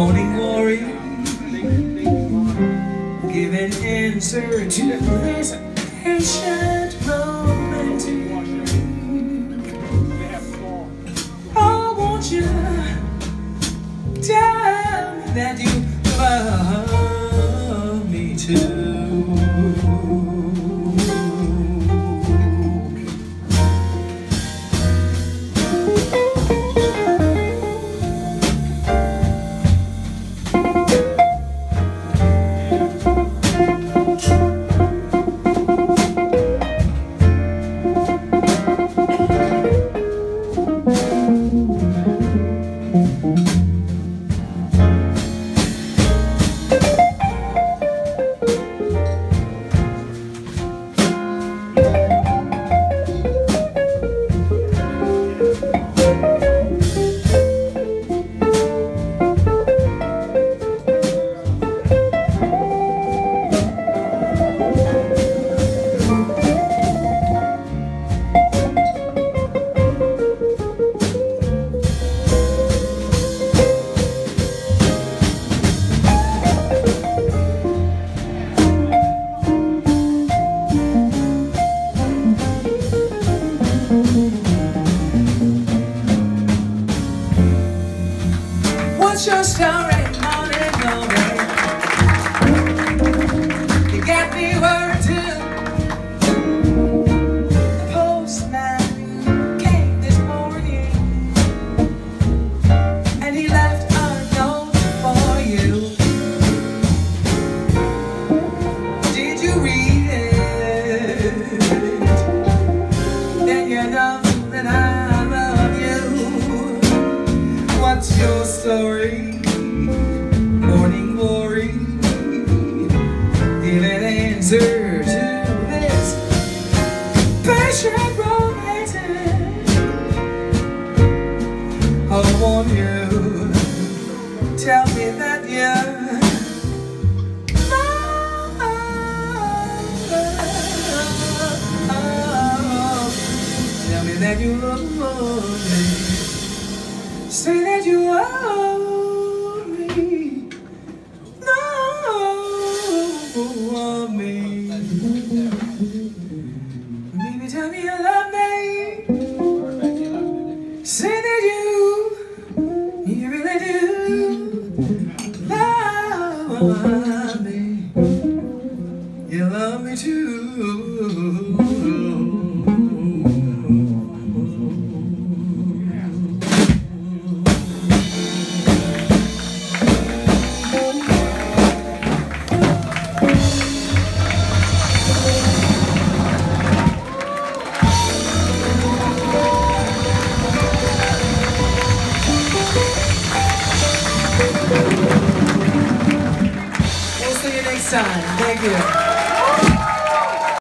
morning glory. Give an answer to this ancient romantic. I want you tell me that you love me too. Música What's your story, morning? Want you. Tell me that you. That you love me. Say that you love me. Love me. Baby, tell me you love me. Love me. You love me too. Time. Thank you.